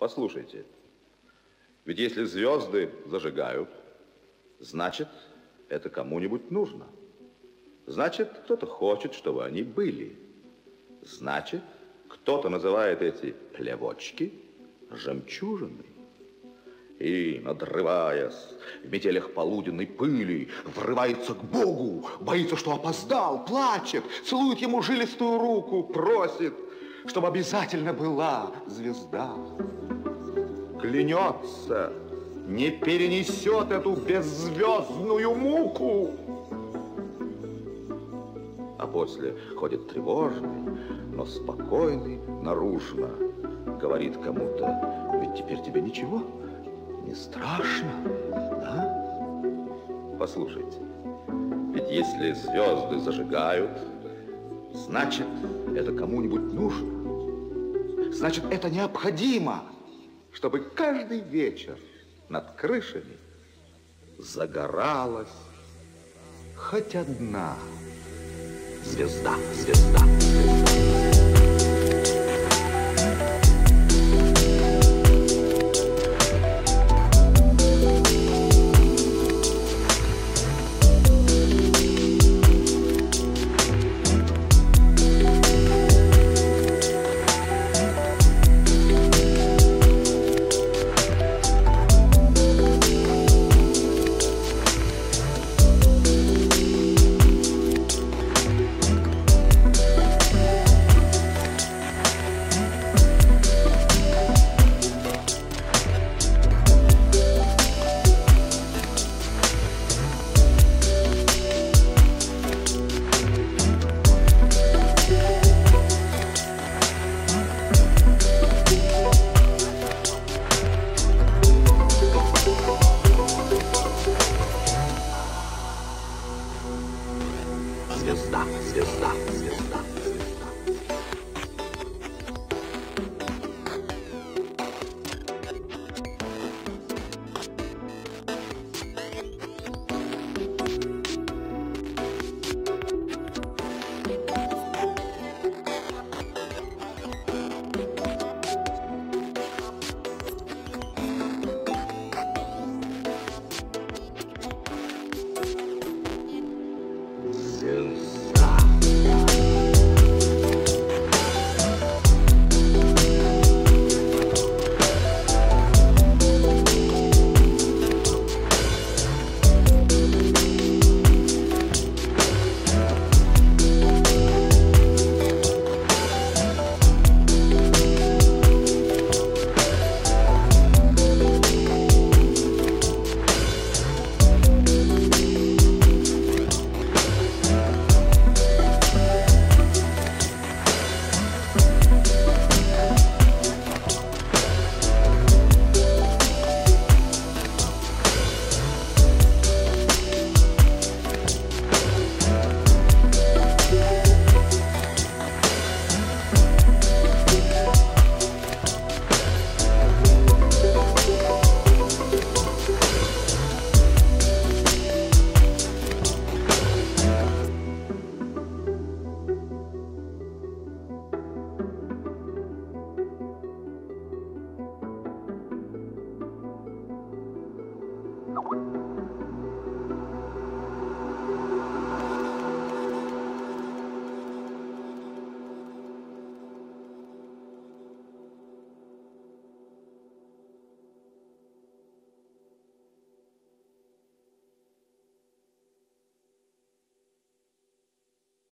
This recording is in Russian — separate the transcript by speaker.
Speaker 1: Послушайте, ведь если звезды зажигают, значит, это кому-нибудь нужно. Значит, кто-то хочет, чтобы они были. Значит, кто-то называет эти плевочки жемчужиной. И, надрываясь в метелях полуденной пыли, врывается к Богу, боится, что опоздал, плачет, целует ему жилистую руку, просит, чтобы обязательно была звезда. Клянется, не перенесет эту беззвездную муку. А после ходит тревожный, но спокойный наружно. Говорит кому-то, ведь теперь тебе ничего не страшно, да? Послушайте, ведь если звезды зажигают, значит, это кому-нибудь нужно. Значит, это необходимо, чтобы каждый вечер над крышами загоралась хоть одна звезда, звезда. звезда. した。